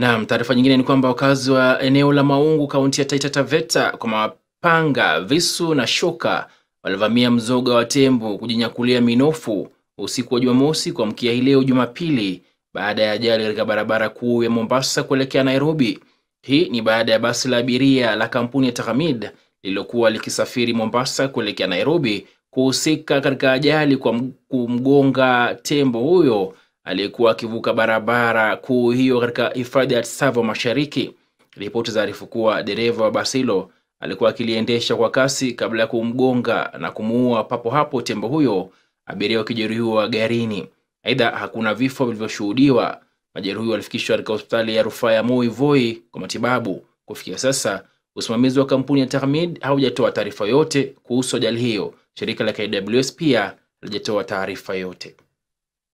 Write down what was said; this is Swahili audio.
Naam, taarifa nyingine ni kwamba wakazi wa eneo la Maungu kaunti ya Taita Taveta kwa mapanga, visu na shoka walivamia mzoga wa tembo kujinyakulia minofu usiku wa Jumamosi kuamkia hii leo Jumapili baada ya ajali katika barabara kuu ya Mombasa kuelekea Nairobi. Hii ni baada ya basi la abiria la kampuni ya Taghamid lililokuwa likisafiri Mombasa kuelekea Nairobi kuhusika katika ajali kwa kumgonga tembo huyo aliyekuwa akivuka barabara kuu hiyo katika hifadhi ya Tsavo Mashariki. Ripoti zaarifu kuwa dereva wa basi hilo alikuwa akiliendesha kwa kasi kabla ya kumgonga na kumuua papo hapo tembo huyo, abiria wakijeruhiwa garini. Aidha, hakuna vifo vilivyoshuhudiwa. Majeruhi walifikishwa katika hospitali ya rufaa ya Moi Voi kwa matibabu. Kufikia sasa, usimamizi wa kampuni ya Tahmid haujatoa taarifa yote kuhusu ajali hiyo. Shirika la KWS pia halijatoa taarifa yote.